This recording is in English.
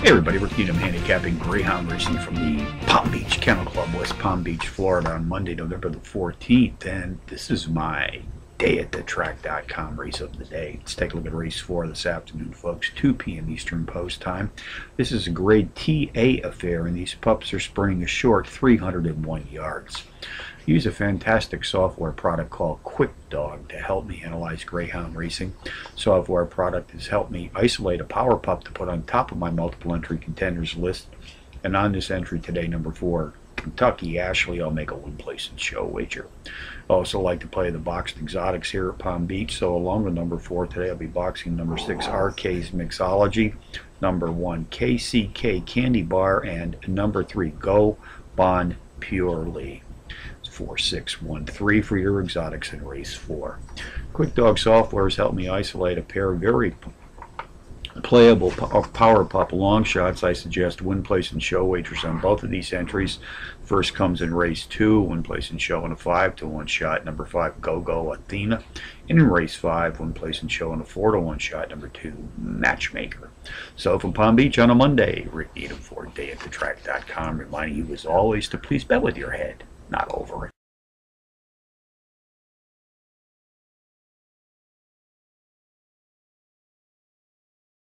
Hey everybody, Rick Needham handicapping Greyhound racing from the Palm Beach Kennel Club, West Palm Beach, Florida on Monday, November the 14th. And this is my day at the track.com race of the day. Let's take a look at race four this afternoon, folks. 2 p.m. Eastern Post Time. This is a grade TA affair, and these pups are sprinting a short 301 yards I use a fantastic software product called QuickDog to help me analyze greyhound racing. Software product has helped me isolate a power pup to put on top of my multiple entry contenders list. And on this entry today, number four, Kentucky Ashley, I'll make a one place and show wager. I also like to play the boxed exotics here at Palm Beach, so along with number four today, I'll be boxing number six RK's Mixology, number one KCK Candy Bar, and number three Go Bon Purely. 4613 for your exotics in race 4. QuickDog software has helped me isolate a pair of very playable power pup long shots. I suggest win place and show waitress on both of these entries. First comes in race 2, win place and show in a 5 to 1 shot. Number 5, Go Go Athena. And in race 5, win place and show in a 4 to 1 shot. Number 2, Matchmaker. So from Palm Beach on a Monday, Rick Needham for dayatthetrack.com reminding you as always to please bet with your head not over it.